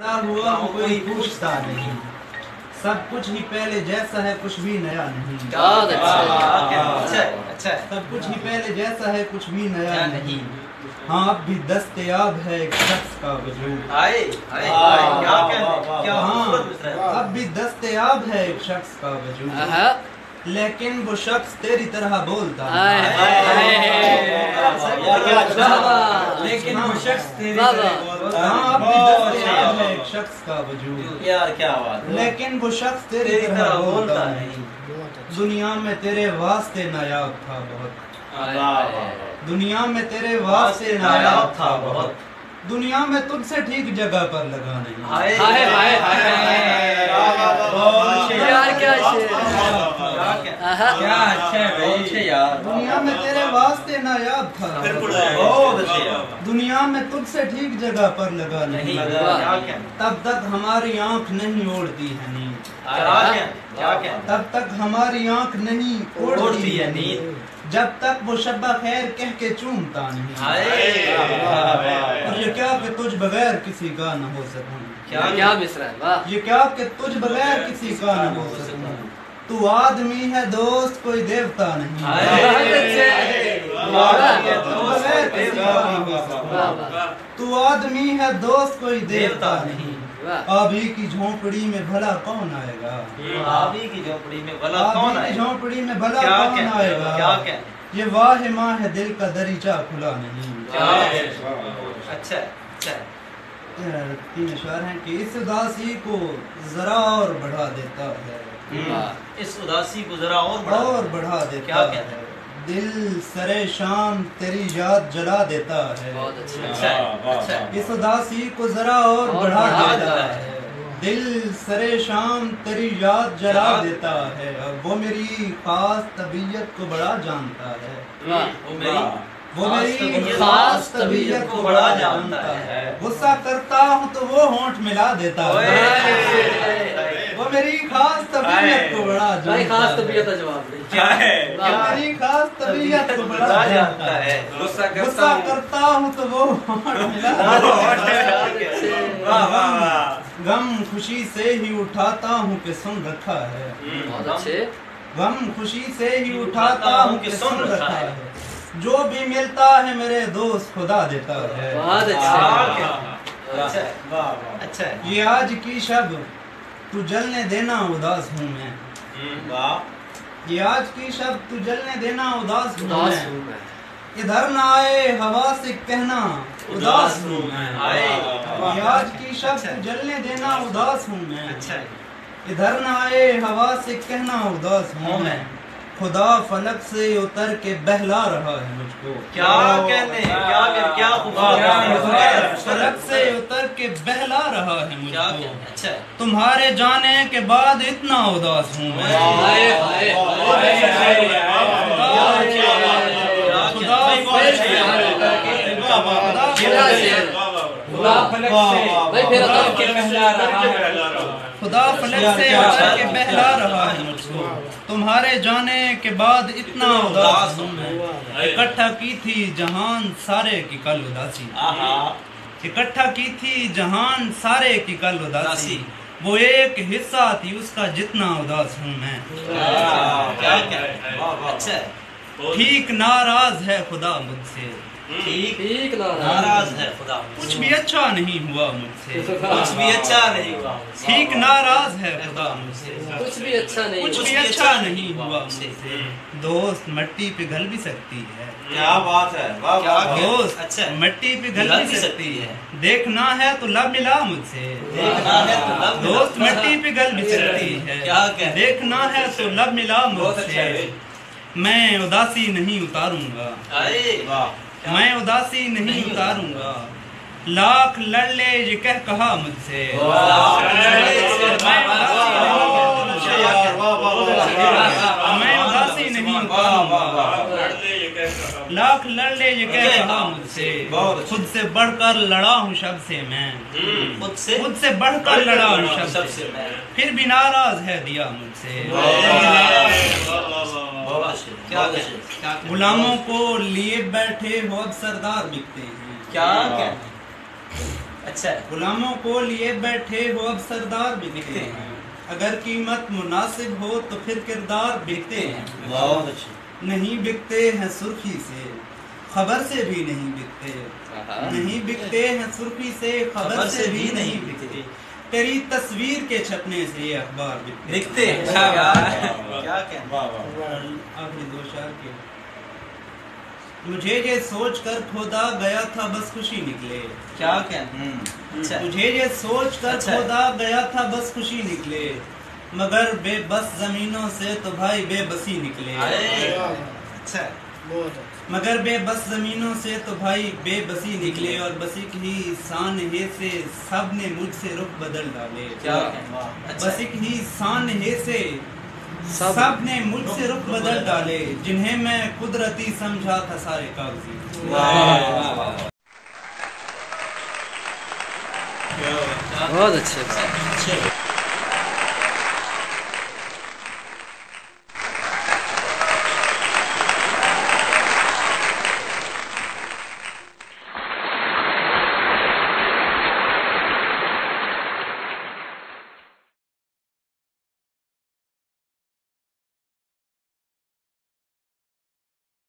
बड़ा हुआ हूँ कोई पूछता नहीं। सब कुछ ही पहले जैसा है कुछ भी नया नहीं। अच्छा अच्छा अच्छा। सब कुछ ही पहले जैसा है कुछ भी नया नहीं। हाँ अब भी दस्तयाब है एक शख्स का वजूद। आए आए आए, क्या वाह, क्या हाँ है। अब भी दस्तयाब है एक शख्स का वजूद। लेकिन वो शख्स तेरी तरह बोलता क्या अच्छा। बाबा। लेकिन वो शख्स तेरी। तरह हाँ अच्छा। है एक शख्स का वजूद यार क्या बात लेकिन वो शख्स तेरी तेरी तरह बोलता नहीं दुनिया में तेरे वास्ते नायाब था बहुत। दुनिया में तेरे वास्ते नायाब था बहुत दुनिया में तुझसे ठीक जगह पर लगा नहीं हाय हाय, हाय, हाय, बहुत यार क्या शेर क्या अच्छा है भाई। अच्छे यार। दुनिया में तेरे वास्ते नायाब था। बहुत अच्छे यार। दुनिया में तुझसे ठीक जगह पर लगा नहीं तब तक हमारी आँख नहीं ओढ़ती है नींद। तब तक हमारी आँख नहीं ओढ़ती है नींद। जब तक वो शब्बा खैर कह के चूमता नहीं और ये क्या कि तुझ बगैर किसी का न हो सकूँ। क्या क्या मिसरा है? वाह। ये क्या कि तुझ बगैर किसी का न हो सकूँ। तू आदमी है दोस्त कोई देवता नहीं। अच्छे। तू आदमी है दोस्त कोई देवता नहीं। अभी की झोंपड़ी में भला कौन आएगा? भाभी की झोपड़ी में भला कौन आएगा? झोंपड़ी में भला क्या कौन क्या आएगा? क्या क्या ये वाह माँ है दिल का दरीचा खुला नहीं। क्या अच्छा अच्छा। तीन अशार हैं कि इस उदासी को जरा और बढ़ा देता है। इस उदासी को जरा और बढ़ा। और बढ़ा देता क्या क्या है। दिल सरे शाम तेरी याद जला देता है। बहुत अच्छा। अच्छा। अच्छा इस उदासी को जरा और और बढ़ा बढ़ा देता है। दिल सरे शाम तेरी याद जला जला देता है। और वो मेरी खास तबीयत को बड़ा जानता है। वो मेरी वो मेरी खास तबीयत को बड़ा जानता है। गुस्सा करता हूँ तो वो होंठ मिला देता है। वो मेरी खास तबीयत को बड़ा भाई खास तबीयत का जवाब नहीं क्या है। मेरी खास तबीयत को बड़ा जानता है। गुस्सा गुस्सा करता हूँ तो वो मिला। वाह वाह वाह। गम खुशी से ही उठाता हूँ कि सुन रखा है। बहुत अच्छे। गम खुशी से ही उठाता हूँ कि सुन रखा है। जो भी मिलता है मेरे दोस्त खुदा देता है। बहुत अच्छे अच्छा। वाह वाह अच्छा। है। ये आज की शब तू जलने देना उदास हूँ मैं। ये आज की शब तू जलने देना उदास हूँ मैं। इधर ना आए हवा से कहना उदास हूँ मैं। ये आज की शब्द तू जलने देना उदास हूँ मैं। अच्छा। इधर ना आए हवा से कहना उदास हूँ मैं। खुदा फलक से उतर के बहला रहा है मुझको क्या कहने क्या क्या क्या खुदा फलक से उतर के बहला रहा है मुझको अच्छा तुम्हारे जाने के बाद इतना उदास हूँ मैं हाय, खुदा फलक से भाई फिर वाह। तो खुदा फलक से के बहला रहा है तुम्हारे जाने के बाद इतना उदास हूँ मैं इकट्ठा की थी जहान सारे की कल उदासी इकट्ठा की थी जहान सारे की कल उदासी। वो एक हिस्सा थी उसका जितना उदास हूँ मैं। अच्छा है। ठीक नाराज़ है खुदा मुझसे ठीक। ठीक नाराज़ है खुदा। कुछ भी अच्छा नहीं हुआ मुझसे। कुछ भी अच्छा नहीं हुआ। ठीक नाराज़ है खुदा मुझसे। कुछ भी अच्छा नहीं कुछ भी अच्छा नहीं हुआ मुझसे। दोस्त मिट्टी पिघल भी सकती है। क्या बात है। वाह क्या दोस्त अच्छा। मिट्टी पिघल भी सकती है। देखना है तो लब मिला मुझसे। देखना है तो लब मिला। दोस्त मिट्टी पिघल भी सकती है। क्या? देखना है तो लब मिला अच्छा। मुझसे। मैं उदासी नहीं उतारूँगा। अरे वाह। मैं उदासी नहीं उतारूँगा लाख लड़ ले ये कह कहा मुझसे मैं उदासी नहीं अच्छा उतारूँगा लाख लड़ ले ये कह कहा मुझसे अच्छा। खुद से बढ़कर लड़ा हूँ शब से मैं खुद से खुद से बढ़कर लड़ा हूँ शब से मैं फिर भी नाराज़ है दिया मुझसे अच्छे क्या क्या? गुलामों को लिए बैठे हो अब सरदार बिकते हैं। क्या क्या अच्छा। गुलामों को लिए बैठे हो अब सरदार बिकते हैं। अगर कीमत मुनासिब हो तो फिर किरदार बिकते हैं। बहुत अच्छी। नहीं बिकते हैं सुर्खी से खबर से भी नहीं बिकते। नहीं बिकते हैं सुर्खी से खबर से भी नहीं बिकते। तेरी तस्वीर के छपने से ये अखबार दिखते हैं। क्या क्या क्या आखिरी दो शार के। मुझे ये सोच कर खोदा गया था बस खुशी निकले। क्या कहना अच्छा। मुझे ये सोच कर अच्छा। खोदा गया था बस खुशी निकले। मगर बेबस जमीनों से तो भाई बेबसी निकले। अच्छा। मगर बेबस जमीनों से तो भाई बेबसी निकले और बसी की शान है से सबने मुझसे रुख बदल डाले। क्या अच्छा। बस ही शान है से सब- सबने मुझसे रुख बदल डाले जिन्हें मैं कुदरती समझा था सारे कागज़ी। बहुत अच्छे। अच्छे।